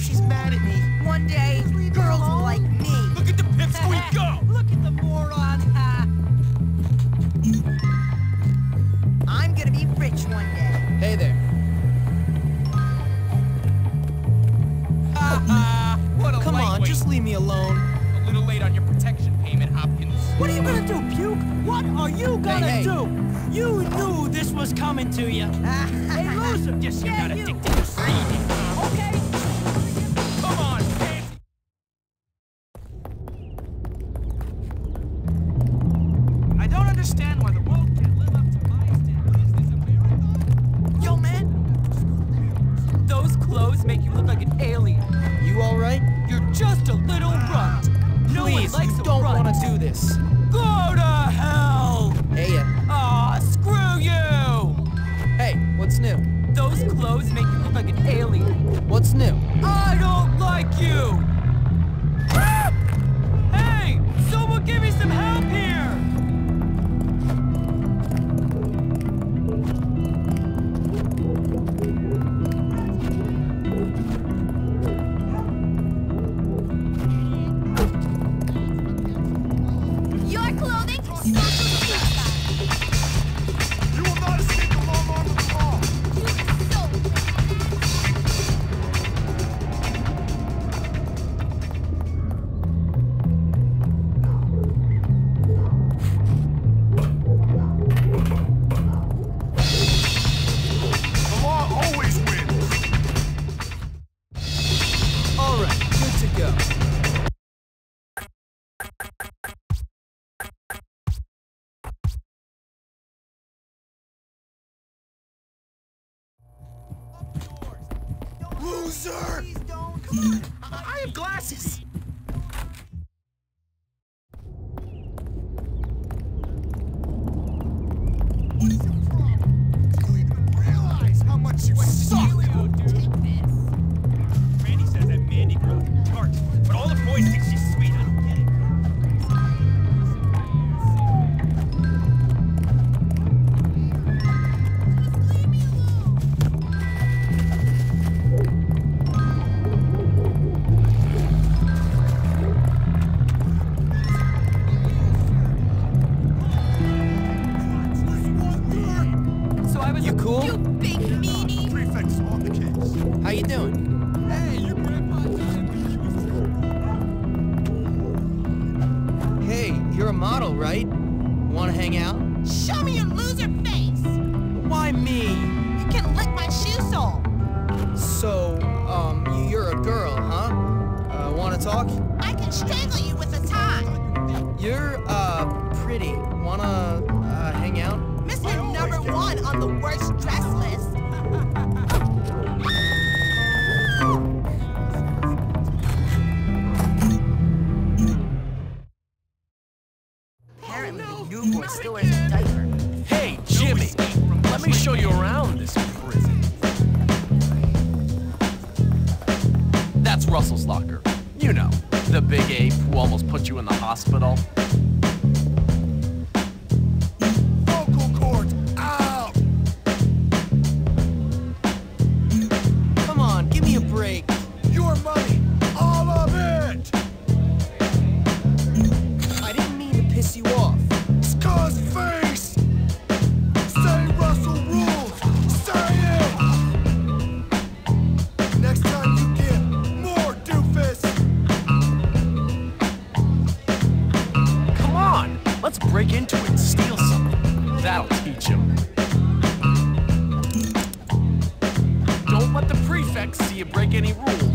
if she's mad at me? One day, girls will like me. Look at the pipsqueak go! Look at the moron. I'm gonna be rich one day. Hey there. what a Come on, just leave me alone. A little late on your protection payment, Hopkins. What are you gonna do, Puke? What are you gonna hey. do? You knew this was coming to you. hey, loser! Guess you're Yeah, not addicted to greed. Want to do this. Go to hell! Hey, uh, Aw, screw you! hey, what's new? Those clothes make you look like an alien. What's new? I don't like you! Loser! I have glasses. So I was You cool? You big meanie. Prefects on the case. How you doing? Hey, your grandpa died when he was Hey, you're a model, right? Wanna hang out? Show me your loser face. Why me? You can lick my shoe sole. So, um, you're a girl, huh? Uh, wanna talk? I can strangle locker. You know, the big ape who almost put you in the hospital. See you break any rules.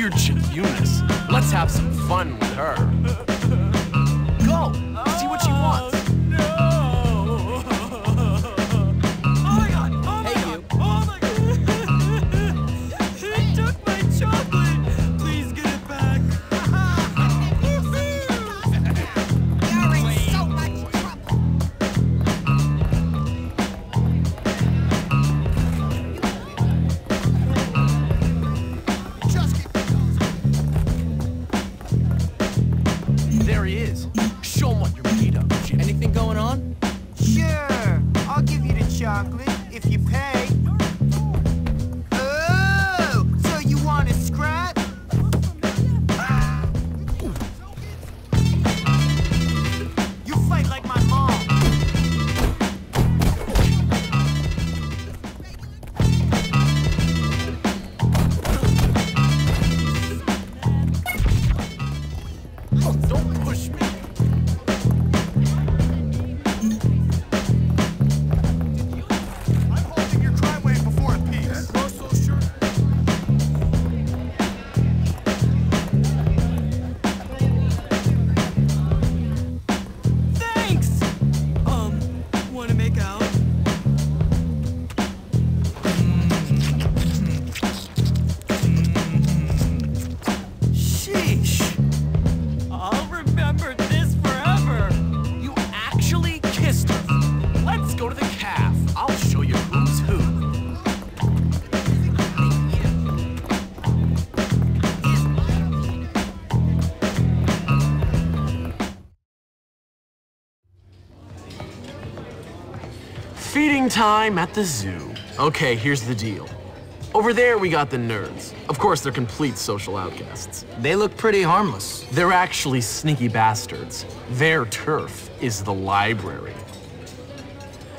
weird chick Eunice. Let's have some fun with her. Go! Chocolate Feeding time at the zoo. Okay, here's the deal. Over there, we got the nerds. Of course, they're complete social outcasts. They look pretty harmless. They're actually sneaky bastards. Their turf is the library.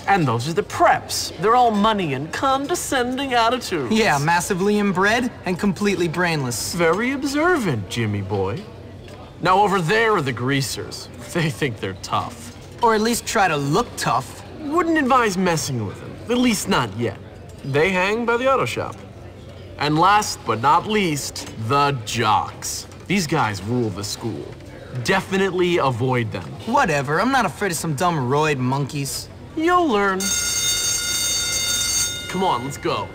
And those are the preps. They're all money and condescending attitudes. Yeah, massively inbred and completely brainless. Very observant, Jimmy boy. Now over there are the greasers. They think they're tough. Or at least try to look tough. Wouldn't advise messing with them, at least not yet. They hang by the auto shop. And last but not least, the jocks. These guys rule the school. Definitely avoid them. Whatever, I'm not afraid of some dumb roid monkeys. You'll learn. Come on, let's go.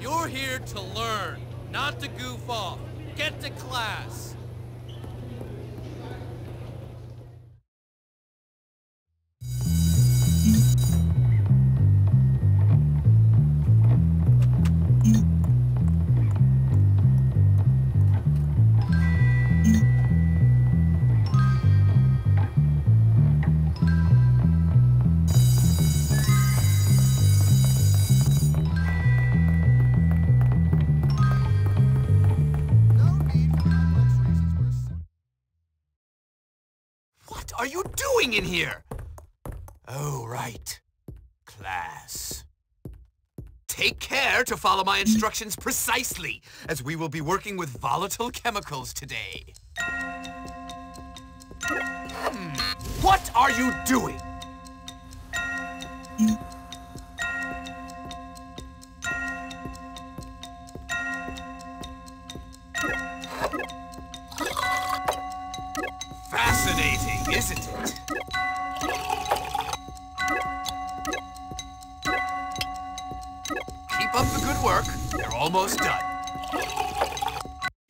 You're here to learn, not to goof off. Get to class. Are you doing in here? Oh, right. Class. Take care to follow my instructions precisely, as we will be working with volatile chemicals today. Hmm. What are you doing? Keep up the good work. You're almost done.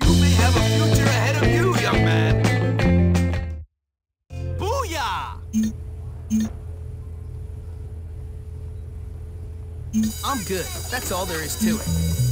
You may have a future ahead of you, young man. Booyah! I'm good. That's all there is to it.